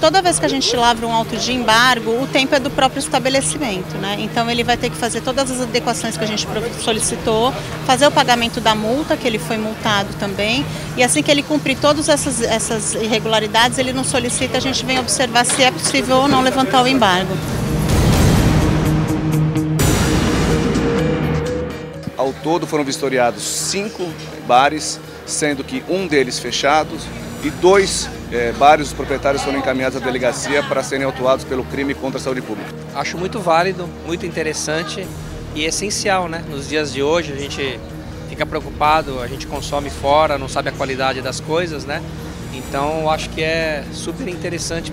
toda vez que a gente lavra um auto de embargo, o tempo é do próprio estabelecimento, né? Então ele vai ter que fazer todas as adequações que a gente solicitou, fazer o pagamento da multa, que ele foi multado também, e assim que ele cumprir todas essas, essas irregularidades, ele não solicita, a gente vem observar se é possível ou não levantar o embargo. Ao todo foram vistoriados cinco bares, sendo que um deles fechado e dois é, bares, os proprietários foram encaminhados à delegacia para serem autuados pelo crime contra a saúde pública. Acho muito válido, muito interessante e essencial, né? Nos dias de hoje a gente fica preocupado, a gente consome fora, não sabe a qualidade das coisas, né? Então acho que é super interessante.